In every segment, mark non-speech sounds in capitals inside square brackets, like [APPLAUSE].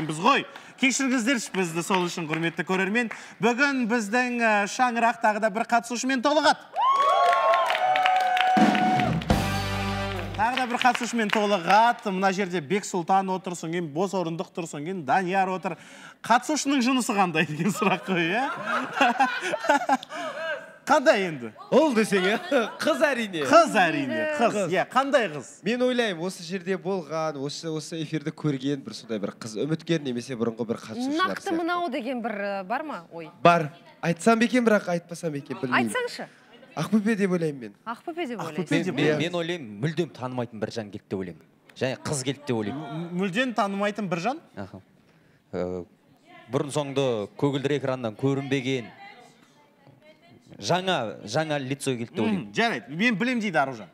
біз ғой. Кешіріңіздерші бізді сол үшін құрметті көрермен. Бүгін біздің ә, шаңырақ тағы да бір қатысушымен толығады. Тағы да бір қатысушымен толығады. Мына жерде бек сұлтан отыр содан кейін бос орындық тұр содан кейін данияр отыр. Қатысушының жынысы қандай деген сұрақ қой иә қандай енді ұл десең иә қыз әрине қыз әрине қыз иә қандай қыз мен ойлаймын осы жерде болған осы осы эфирді көрген бір сондай бір қыз үміткер немесе бұрынғы бір қатысушылар нақты мынау деген бір бар ма ой бар айтсам ба екен бірақ айтпасам ба екен білмеймін айтсаңшы ақбөпе деп ойлаймын мен ақбөпе деп деп мен, мен ойлаймын мүлдем танымайтын бір жан келді деп ойлаймын және қыз келді деп ойлаймын мүлдем танымайтын бір жан аха бұрын соңды көгілдір экраннан көрінбеген жаңа жаңа лицо келді деп ойлаймын. жарайды. Мен білем дейді аружан.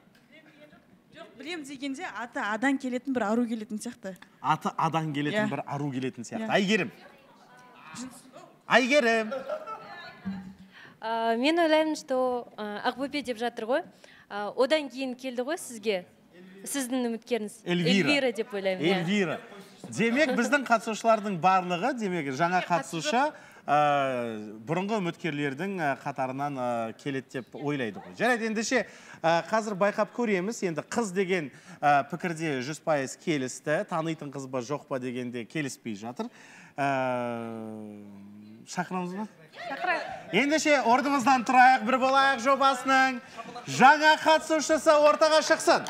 Білем дегенде аты адан келетін бір ару келетін сияқты. Аты адан келетін Иә. бір ару келетін сияқты. Иә. әйгерім әйгерім А, мен ойлаймын что а, ақбөпе деп жатыр ғой. А, одан кейін келді ғой сізге. Сіздің үміткеріңіз. Эльвира. деп ойлаймын иә. эльвира. Демек біздің қатысушылардың барлығы демек жаңа қатысушы. Бұрынғы үміткерлердің ә, қатарынан ә, келеді деп ойлайды ғой. Жарайды ендеше қазір байқап көреміз. Енді қыз деген пікірде жүз пайыз келісті. Танитын қыз ба жоқ па дегенде келіспей жатыр. Шақырамыз ба? Ендеше орнымыздан тұрайық. Бір болайық жобасының. Жаңа қатысушысы ортаға шықсын.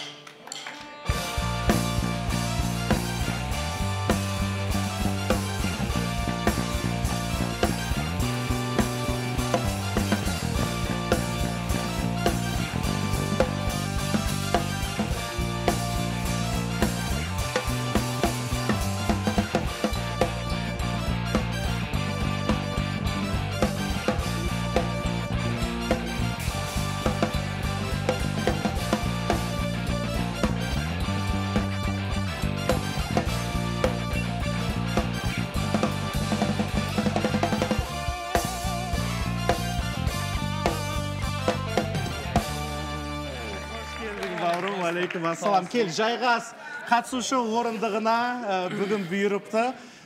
Ассалам кел жайғас. Қатысушы орындығына ә, бүгін бұйырыпты.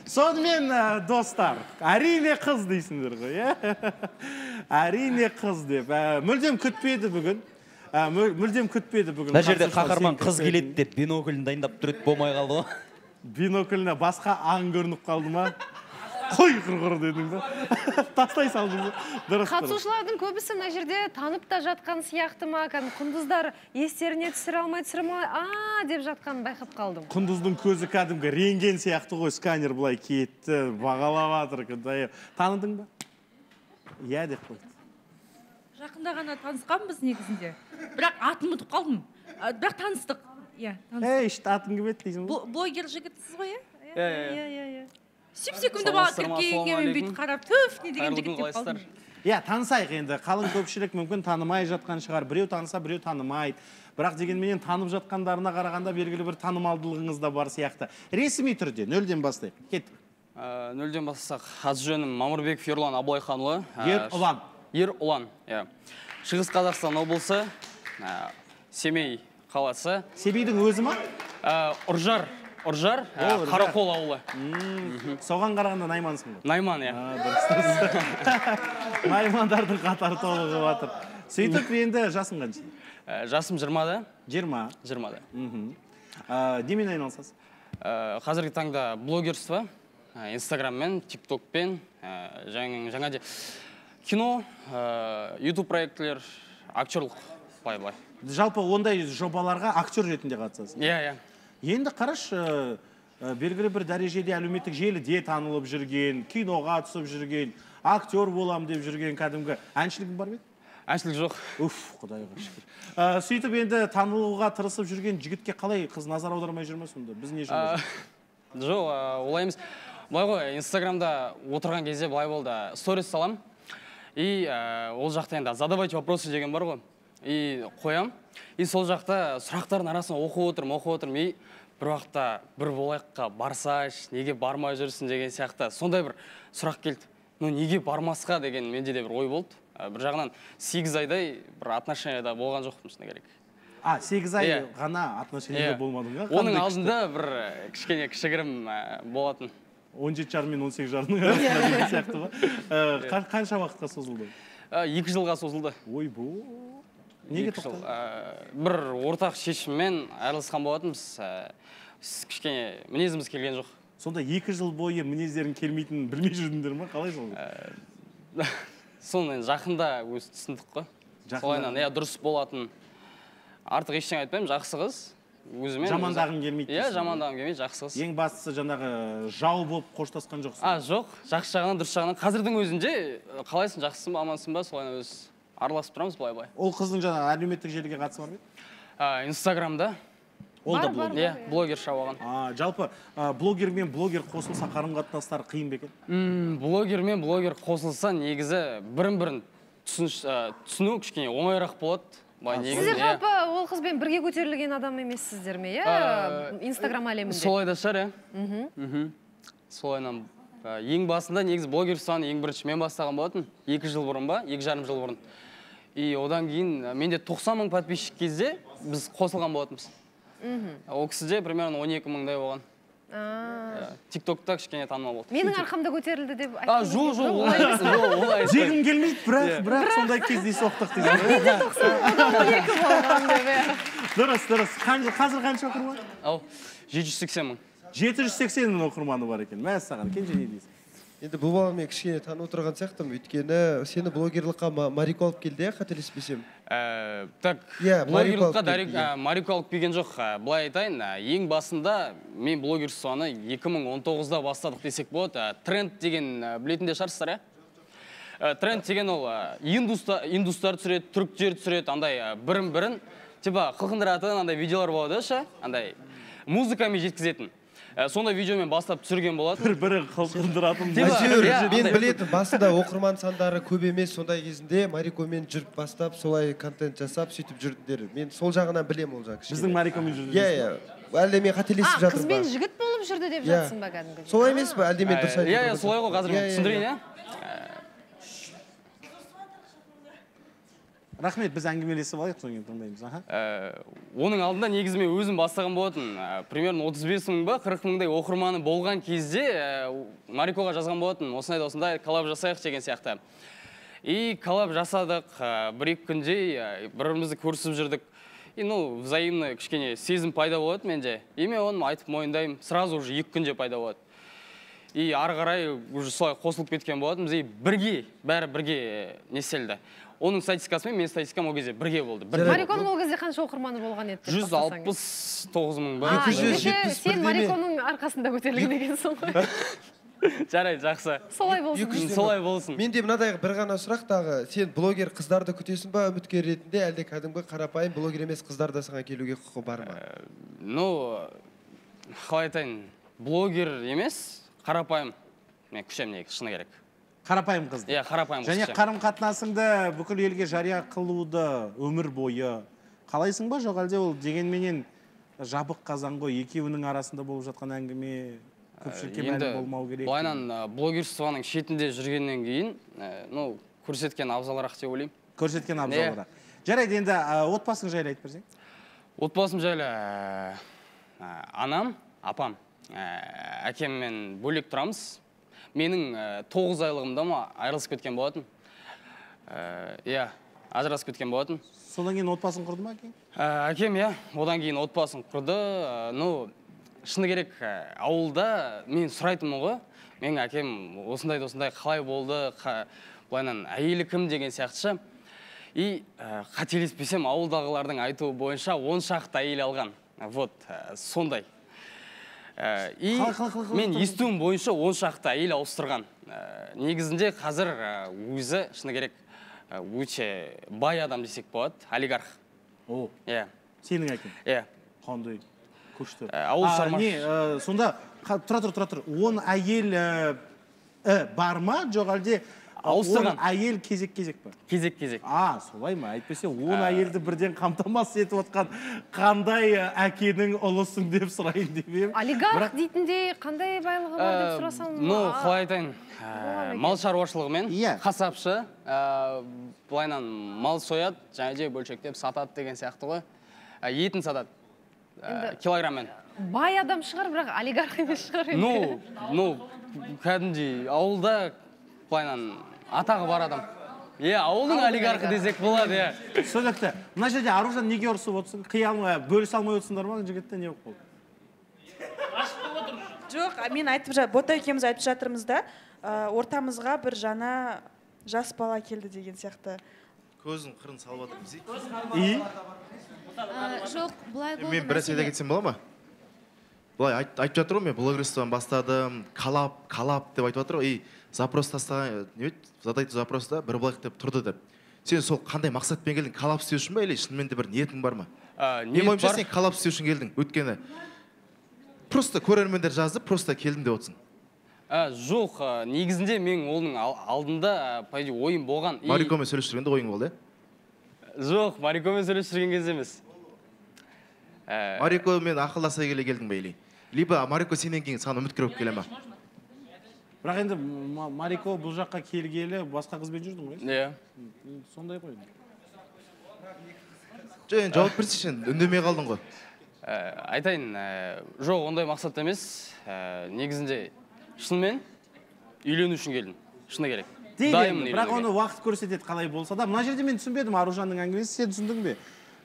Сонымен ә, достар әрине қыз дейсіңдер ғой иә [LAUGHS] әрине қыз деп. Ә, мүлдем күтпеді бүгін. Ә, мү- мүлдем күтпеді бүгін мына жерде қаһарман қыз келеді деп биноклін дайындап тұр еді болмай қалды ғой. Бинокліне басқа аң көрініп қалды ма? Қой құрғыр дедің ба [LAUGHS] тастай салдың ба дұрыс қатысушылардың көбісі мына жерде танып та жатқан сияқты ма? Кәдімгі құндыздар естеріне түсіре алмай түсіре алмай а деп жатқанын байқап қалдым. Құндыздың көзі кәдімгі рентген сияқты ғой. Сканер былай кетті бағалап жатыр құдай таныдың ба? Иә деп қойды. Жақында ғана танысқанбыз негізінде. Бірақ атын ұмытып қалдым. Бірақ таныстық. Иә таныстық. ей ішті атың кім еді дейсің блогер жігітсіз ғой иә Иә, иә, иә. Иә иә сүйіп секунд бала кіріп келгенге мен бүйтіп қарап түф не деген жігіт деп қалдым. иә танысайық енді. Қалың көпшілік мүмкін танымай жатқан шығар. Біреу таныса біреу танымайды. Бірақ дегенменен танып жатқандарына қарағанда белгілі бір танымалдылығыңыз да бар сияқты. Ресми түрде нөлден бастайық. Кеттік. Ә, нөлден бастасақ. Аты жөнім мамырбеков ерлан абылайханұлы. Ә, ер ұлан ер ұлан иә. Шығыс қазақстан облысы ә, семей қаласы. Себейдің өзі ма? Ә, ұржар ұржар қарақол ауылы. Соған қарағанда наймансың ғой найман иә. Дұрыс. [LAUGHS] Наймандардың қатары толығып жатыр. Сөйтіп енді жасың қанша? Ә, жасым жиырмада. Жиырма? Жиырмада. Немен айналысасың Ә, қазіргі таңда блогерство инстаграммен тиктокпен ә, жаңа жаңа де кино ютуб проектілер актерлық былай былай жалпы ондай жобаларға актер ретінде қатысасың иә иә. Енді қарашы ә, ә, белгілі бір дәрежеде әлеуметтік желіде танылып жүрген киноға түсіп жүрген актер болам деп жүрген кәдімгі әншілігің бар ма еді? Әншілік жоқ. Уф құдайға шүкір. Ә, сөйтіп енді танылуға тырысып жүрген жігітке қалай қыз назар аудармай жүр ме сонда? Біз не Ә, [LAUGHS] жоқ ә, олай емес. Былай ғой инстаграмда отырған кезде былай болды. Сторис салам. И ә, ол жақта енді задавайте вопросы деген бар ғой. И қоям. И сол жақта сұрақтардың арасынан оқып отырмын оқып отырмын. И бір уақытта бір болайыққа барсайшы неге бармай жүрсің деген сияқты. Сондай бір сұрақ келді. Ну неге бармасқа деген менде де бір ой болды. Бір жағынан сегіз айдай бір отношенияда болған жоқпын шыны керек. А сегіз ай Иә. ғана отношениеда Иә. болмадың ба оның алдында бір кішкене кішігірім болатын. он жеті жарым мен он сегіз жарымның арасында [LAUGHS] деген сияқты ғой қа- қанша уақытқа созылды? Екі жылға созылды. Ойбой неге жыл. тоқтады Ә, бір ортақ шешіммен айырылысқан болатынбыз. Ә, с- кішкене мінезіміз келген жоқ. Сонда екі жыл бойы мінездерің келмейтінін білмей жүрдіңдер ма? Қалай сол [LAUGHS] соны енді жақында өзі түсіндік қой. Солайынан иә дұрыс болатын. Артық ештеңе айтпаймын жақсы қыз өзімен Жамандағың келмейді иә жамандағым келмейді жақсы қыз ең бастысы жаңағы жау болып қоштасқан жоқсың. А жоқ. Жақсы жағынан дұрыс жағынан. Қазірдің өзінде қалайсың жақсысың ба амансың ба? Солайынан өз араласып тұрамыз былай былай. Ол қыздың жаңағы әлеуметтік желіге қатысы бар ма? Еді? инстаграмда. Ол да блогер. Иә блогерша болған а, жалпы блогер мен блогер қосылса қарым қатынастары қиын ба екен? Блогер мен блогер қосылса негізі бірін бірін түсіну кішкене оңайырақ болады. Сіздер иә. жалпы ол қызбен бірге көтерілген адам емессіздер ме иә? Инстаграм әлемінде. солай да шығар иә. Мхм. Солайынан ең басында негізі блогерствоны ең бірінші мен бастаған болатын екі жыл бұрын ба екі жарым жыл бұрын. И одан кейін менде 90 мың подписчик кезде біз қосылған болатынбыз. Ол кісіде примерно 12 мыңдай болған. А, тик токта кішкене танымал болды. Менің арқамда көтерілді деп а жоқ жоқ олай емес олай жегім келмейді бірақ бірақ сондай кездейсоқтық [LAUGHS] дейсің екі болған деп иә. дұрыс дұрыс. Қазір қанша оқырман? Ал 780 мың. жеті жүз сексен мың оқырманы бар екен. Мәссаған кенже не дейсің? Енді бұл баланы мен кішкене танып отырған сияқтымын. Өйткені сені блогерлыққа Ма- марико алып келді иә қателеспесем? Ә, так Иә, блогерлыққа ә, марико алып келген жоқ. Ә, былай айтайын ә, ең басында мен блогерствоны 2019-да бастадық десек болады. Ә, тренд деген ә, білетіндер шығарсыздар иә? Ә, тренд деген ол индуста- индустар түсіреді түріктер түсіреді андай бірін бірін типа қылқындыратын андай видеолар болады ше андай музыкамен жеткізетін. Ә, сондай видеомен бастап түсірген болатын. Бір бірі қылқындыратын иә, мен білетін басында оқырман сандары көп емес. Сондай кезінде марикомен жүріп бастап солай контент жасап сөйтіп жүрдіңдер мен сол жағынан білемін ол жағы біздің марикомен жүрді иә иә. Әлде мен қателесіп қыз жатырмын бен ба жігіт болып жүрді деп Иә. жатсың ба кәдімгі солай емес пе? Әлде мен дұрыс айтып иә иә солай ғой қазір мен иә, түсіндірейін иә. Рахмет біз әңгімелесіп алайық содан кейін тыңдаймыз. Аха. Ә, оның алдында негізі мен өзім бастаған болатын ә, примерно 35 мың ба 40 мыңдай оқырманы болған кезде ә, марикоға жазған болатын осындай да осындай коллаб жасайық деген сияқты. И коллаб жасадық бір екі күнде ә, бір бірімізді көрісіп жүрдік. И ну взаимно кішкене сезім пайда болады менде. И мен оны айтып мойындаймын. Сразу уже екі күнде пайда болады. И ары қарай уже солай қосылып кеткен болатынбыз. И бірге бәрі бірге не істелді. Оның статистикасы мен менің статистикам ол кезде бірге болды. Мариконың ол кезде қанша оқырманы болған еді жүз алпыс тоғыз мың ба? А, Екі жүз ендеше жетпіс сен мариконың арқасында көтерілген екенсің ғой [LAUGHS] жарайды жақсы. Солай болсын. Солай болсын. Менде мынадай бір ғана сұрақ тағы. Сен блогер қыздарды күтесің ба үміткер ретінде? Әлде кәдімгі қарапайым блогер емес қыздар да саған келуге құқы бар ма? Ну қалай айтайын. Блогер емес қарапайым. Мен күшемін негізі шыны керек. Қарапайым қыз. Иә қарапайым және қарым қатынасыңды бүкіл елге жария қылуды өмір бойы қалайсың ба? Жоқ әлде ол дегенменен жабық қазан ғой екеуінің арасында болып жатқан әңгіме көпшілікке мәлім болмау керек былайынан ә, блогерствоның шетінде жүргеннен кейін ә, ну көрсеткен абзалырақ деп ойлаймын. Көрсеткен абзалырақ. Жарайды енді ә, отбасың жайлы айтып берсең. Отбасым жайлы ә, ә, анам апам. Ә, әкеммен бөлек тұрамыз. Менің тоғыз айлығымда ма айырылысып кеткен болатын. Иә ажырасып кеткен болатын. Содан кейін отбасын құрды ма әкең? Әкем иә одан кейін отбасын құрды. Ну шыны керек ауылда мен сұрайтынмын ғой. Менің әкем осындай да осындай қалай болды былайынан әйелі кім деген сияқты. Ше и қателеспесем ауылдағылардың айтуы бойынша он шақты әйел алған. Вот сондай. И қалай, қалай, мен естуім бойынша он шақты әйел ауыстырған. Ә, негізінде қазір ә, өзі шыны керек өте бай адам десек болады олигарх. О иә. сенің әкең? Иә. Қандай күшті. Ауыл шаруашылығы. не сонда тұра тұр тұра тұр. Он әйел бар ма? Жоқ әлде Ауыстырған. әйел кезек кезек па? Кезек кезек. А солай ма? Әйтпесе он әйелді бірден қамтамасыз етіп отқан қандай ә, әкенің ұлысың деп сұрайын деп едім олигарх дейтіндей қандай байлығы бар деп Ә, сұрасам ну қалай айтайын? Ә, мал шаруашылығымен Иә. қасапшы ә, былайынан мал сояды және де бөлшектеп сатады деген сияқты ғой. Ә, етін сатады ә, Енді- килограммен. бай адам шығар бірақ олигарх емес шығар. Ну ну кәдімгідей ауылда былайынан атағы бар адам. Иә ауылдың олигархы десек болады иә түсінікті мына жерде аружан неге ұрысып отырсың? Қия алмай бөлісе алмай отырсыңдар ма? Жігітті не болып қалды жоқ а мен айтып жа бота екеуміз айтып жатырмыз да ортамызға бір жаңа жас бала келді деген сияқты. Көздің қырын салып жатырмыз и? Жоқ былай болды мен бір нәрсе айта кетсем бола ма? Былай айт- айтып жатыр ғой мен блогерстводан бастадым коллаб коллаб деп айтып жатыр ғой. И запрос тастаған не еді? Задайте запроста бір болайық деп тұрды деп. Сен сол қандай мақсатпен келдің? Коллаб істеу үшін ба или шынымен де бір ниетің бар ма? Менің ойымша сен коллаб істеу үшін келдің өйткені просто көрермендер жазды просто келдім деп отырсың. Ә, жоқ ә, негізінде мен оның ал- алдында ә, по идее ойым болған. Марикомен сөйлесіп жүргенде ойың болды иә жоқ марикомен сөйлесіп жүрген кезде емес. Ә, марикомен ақылдаса келе келдің ба или? Либо марико сенен кейін саған үміткер болып келе ма? бірақ енді Ма- марико бұл жаққа келгелі басқа қызбен жүрдің ғой. Иә. Сондай ғой жоқ енді жауап берсейші енді үндемей қалдың ғой. Ә, айтайын ә, жоқ ондай мақсат емес. Ә, негізінде шынымен үйлену үшін келдім. Шыны керек. Дейді бірақ оны уақыт көрсетеді қалай болса да. Мына жерде мен түсінбедім аружанның әңгімесін сен түсіндің бе?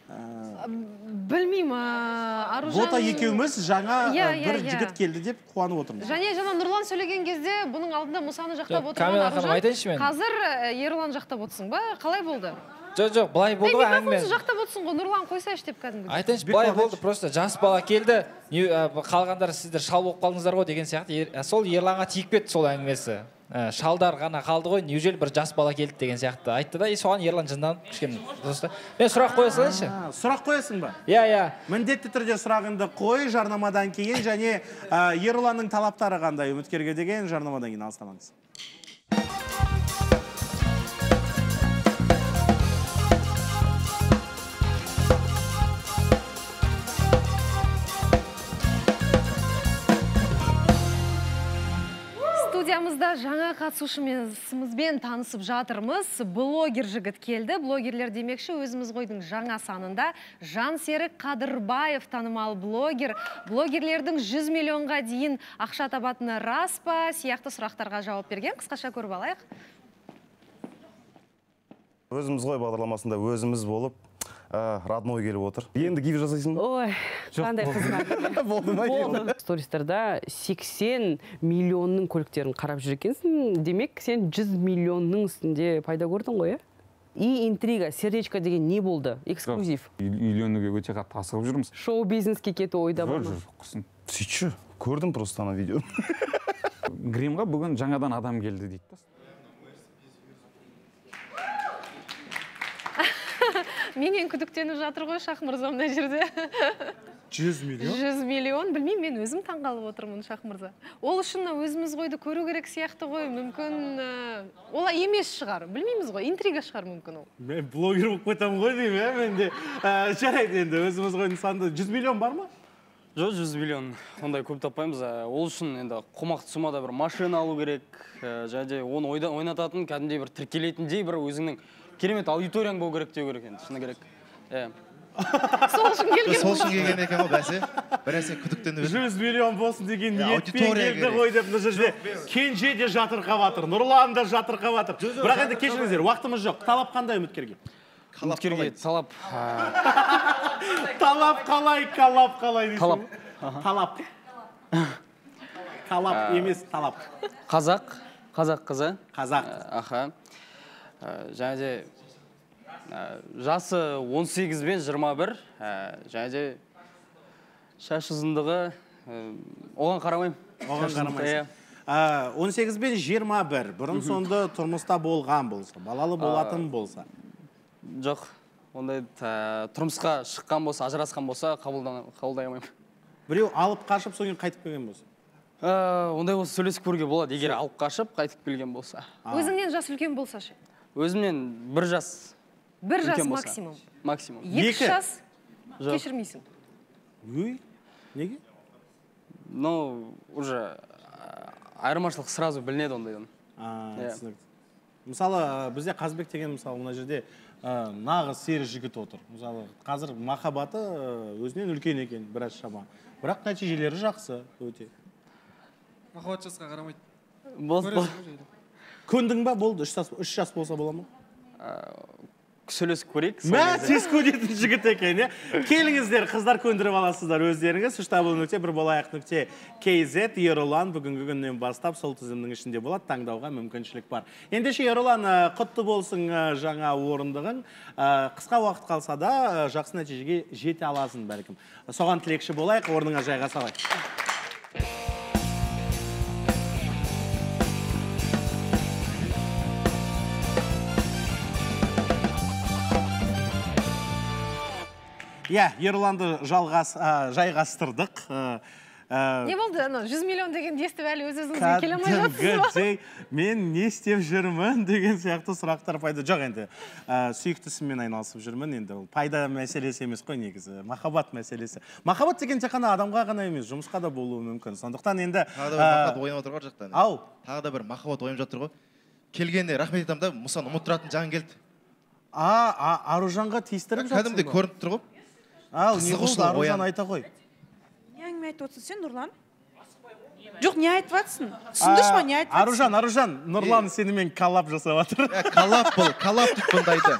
Білмеймін ә, аружан бота екеуміз жаңа Иә, ә, иә, бір иә. жігіт келді деп қуанып отырмыз. Және жаңа нұрлан сөйлеген кезде бұның алдында мұсаны жақтап отырған аружан айтайыншы мен. қазір ерлан жақтап отырсың ба? Қалай болды? Жоқ жоқ былай болды ғой әңгіме. жақтап отырсың ғой нұрлан қойсайшы деп кәдімгідей. Айтайыншы былай болды просто жас бала келді қалғандар сіздер шал болып қалдыңыздар ғой деген сияқты. Сол ерланға тиіп кетті сол әңгімесі. Ә, шалдар ғана қалды ғой. Неужели бір жас бала келді деген сияқты. Айтты да и соған ерлан жынданып кішкене мен сұрақ қоя салайыншы сұрақ қоясың ба? Иә иә. Міндетті түрде сұрағыңды қой жарнамадан кейін және ә, ерланның талаптары қандай? Үміткерге деген жарнамадан кейін алыстамаңыз. Қатысушымызбен танысып жатырмыз. Блогер жігіт келді. Блогерлер демекші өзіміз қойдың жаңа санында. Жансерік қадырбаев танымал блогер. Блогерлердің 100 миллионға дейін ақша табатыны рас па? Сияқты сұрақтарға жауап берген қысқаша көріп алайық. Өзіміз ғой бағдарламасында өзіміз болып ә, родной келіп отыр. Енді гиф жасайсың ба? Ой қандай қызық [LAUGHS] болды ма? Болды. Стористарда 80 миллионның көліктерін қарап жүр екенсің. Демек сен 100 миллионның үстінде пайда көрдің ғой иә? И интрига сердечко деген не болды? Эксклюзив. Үй- үйленуге өте қатты асығып жүрміз. Шоу бизнеске кету ойда бар Жоқ, ма жоқ, құрсын сөйтші көрдім просто ана видеоны. [LAUGHS] Гримға бүгін жаңадан адам келді дейді да. Менен күдіктеніп жатыр ғой шах мырза мына жерде. 100 миллион? 100 миллион. Білмеймін мен өзім таңғалып отырмын шах мырза. Ол үшін өзіміз қойды көру керек сияқты ғой. Мүмкін ә, олай емес шығар. Білмейміз ғой интрига шығар мүмкін ол. Мен блогер болып кетемін ғой деймін иә мен де Ә, жарайды енді өзіміз ғой нысанды 100 миллион бар ма? Жоқ жүз миллион. Ондай көп таппаймыз. Ә, ол үшін енді қомақты суммада бір машина алу керек. Ә, және де оны ойда ойнататын кәдімгідей бір тіркелетіндей бір өзіңнің керемет аудиторияң болу керек деу керек енді шыны керек иә сол үшін келген сол үшін келген екен ғой бәсе бір нәрсе күдіктеніп еді 100 миллион болсын деген ниетпен келді ғой деп мына жерде кенже де жатырқап жатыр нұрлан да жатырқап жатыр бірақ енді кешіріңіздер уақытымыз жоқ. Талап қандай үміткерге? Үміткерге талап. Ә, [LAUGHS] талап қалай қалап қалай дейсің? Талап. талап. [LAUGHS] Талап емес талап. қазақ қазақ қызы. Қазақ Ә, аха. Ә, және де ә, жасы 18 бен 21 ә, және де шаш ұзындығы ә, оған қарамаймын. Оған қарамайсың. иә. А, 18 бен 21 бұрын соңды тұрмыста болған болса балалы болатын болса. жоқ ондай ә, тұрмысқа шыққан болса ажырасқан болса қабылдай алмаймын біреу алып қашып содан кейін қайтып келген болса. Ә, ондай болса сөйлесіп көруге болады. Егер алып қашып қайтып келген болса. Өзіңнен жас үлкен болса ше? Өзімнен бір жас бір жас максимум. Максимум. Екі жас кешірмейсің. Ой, неге? Ну уже айырмашылық сразу білінеді ондайдан А, Иә. түсінікті. Мысалы бізде қазбек деген мысалы мына жерде ә, нағыз сері жігіт отыр. Мысалы қазір махаббаты өзінен үлкен екен біраз шама. Бірақ нәтижелері жақсы өте. Махаббат жасқа қарамайды көндің ба? Болды. Үш жас үш жас болса бола ма? Сөйлесіп көрейік мә тез көнетін жігіт екен иә? Келіңіздер қыздар көндіріп аласыздар өздеріңіз. Үш дабл нүкте бір болайық нүкте kz ерұлан бүгінгі күннен бастап сол тізімнің ішінде болады. Таңдауға мүмкіншілік бар. Ендеше ерұлан ә, құтты болсын ә, жаңа орындығың. Ә, қысқа уақыт қалса да ә, жақсы нәтижеге жете аласың бәлкім. Соған тілекші болайық орныңа жайға салайық. Иә ерұланды жалғас ә, жайғастырдық. Ә, ә, не болды анау жүз миллион дегенді естіп әлі өз өзіңізге келе алмай жатсыз ба мен не істеп жүрмін деген сияқты сұрақтар пайда. Жоқ енді ә, сүйікті ісіммен айналысып жүрмін. Енді ол пайда мәселесі емес қой негізі махаббат мәселесі. Махаббат деген тек қана адамға ғана емес жұмысқа да болуы мүмкін. Сондықтан енді тағы да бір махаббат ойнап отыр ғой жақтан. ау. Тағы да бір махаббат ойнап жатыр ғой. Келгенде рахмет айтамын да мұсаны ұмыттыратын жан келді. А, аружанға тиістіріп жатсың кәдімгідей көрініп тұр ғой. Ау не болды аружан айта ғой не әңгіме айтып отырсың сен нұрлан? Жоқ не айтып жатрсың түсіндірші маған не айтып жатрсың аружан аружан нұрлан сенімен коллаб жасап жатыр. Коллаб бұл коллаб дейді бұндайды.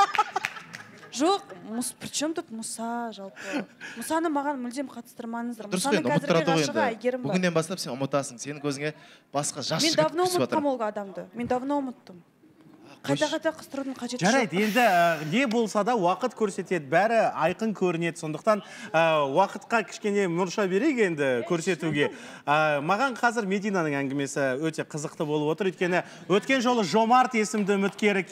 Жоқ мұс при чем тут мұса жалпы? Мұсаны маған мүлдем қатыстырмаңыздар. Дұрыс қой ұмыттырады ғой енді. бүгіннен бастап сен ұмытасың. Сенің көзіңе басқа жас мен жігіт давно түсіп жатыр. ұмытқанмын ол адамды. Мен давно ұмыттым. Қайта қайта қыстырудың қажеті жарайды жоқ енді ә, не болса да уақыт көрсетеді бәрі айқын көрінеді. Сондықтан ә, уақытқа кішкене мұрша берейік енді көрсетуге. ә, маған қазір мединаның әңгімесі өте қызықты болып отыр. Өйткені өткен жолы жомарт есімді үміткері